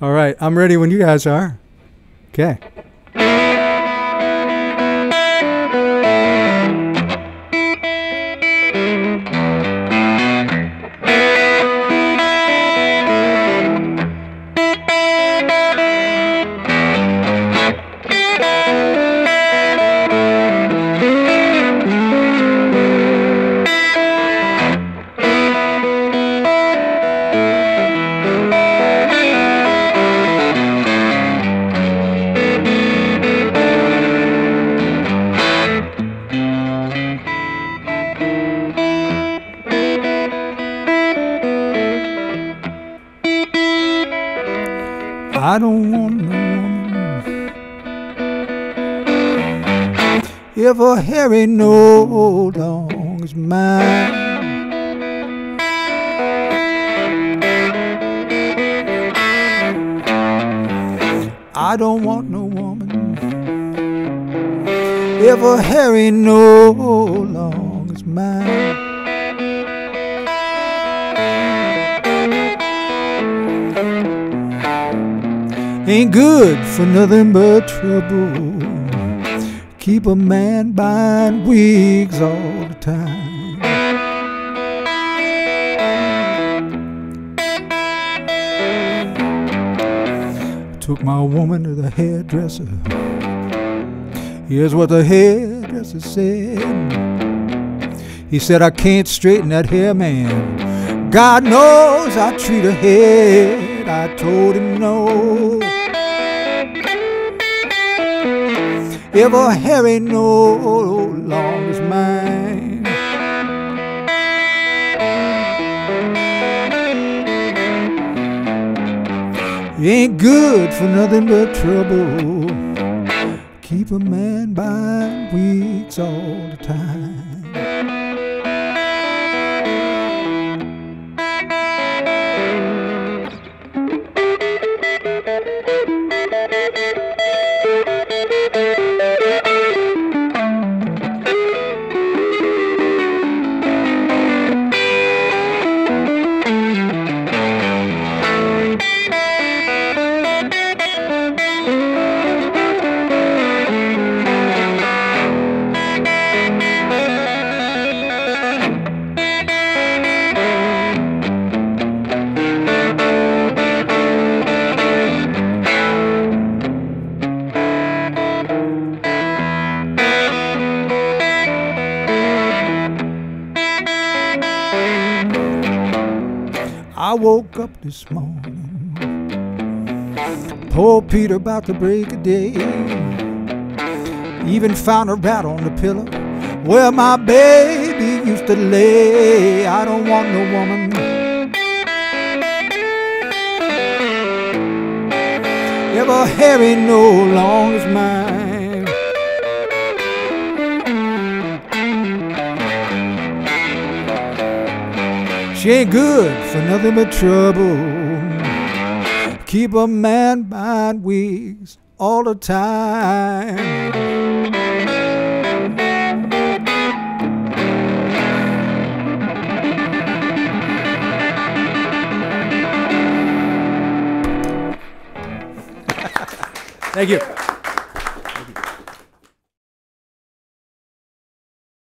All right, I'm ready when you guys are. Okay. I don't want no woman if a hair ain't no as mine. I don't want no woman if her hair ain't no long as mine. Ain't good for nothing but trouble. Keep a man buying wigs all the time. Took my woman to the hairdresser. Here's what the hairdresser said. He said, I can't straighten that hair, man. God knows I treat her head. I told him no. Hair ain't no long as mine. Ain't good for nothing but trouble. Keep a man buying weeds all the time. I woke up this morning, poor Peter about to break a day. Even found a rat on the pillow where my baby used to lay. I don't want no woman. If her hair no long as mine. She ain't good for nothing but trouble. Keep a man buying wigs all the time.